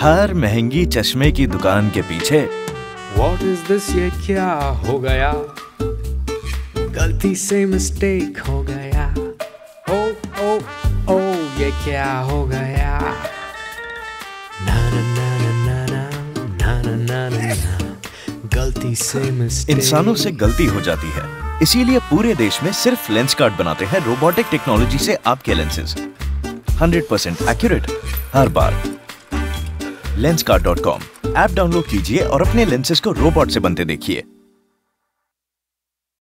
हर महँगी चश्मे की दुकान के पीछे। वॉट इज़ दिस ये क्या हो गया? गलती से मिस्टेक हो गया। ओ ओ ओ ये क्या हो गया? ना ना ना ना ना ना ना ना ना ना गलती से मिस्टेक इंसानों से गलती हो जाती है। इसीलिए पूरे देश में सिर्फ़ लेंस कार्ड बनाते हैं रोबोटिक टेक्नोलॉजी से आपके लेंसेज 100% एक्यूरेट हर बार। लेंसकार्ड.com ऐप डाउनलोड कीजिए और अपने लेंसेज को रोबोट से बनते देखिए।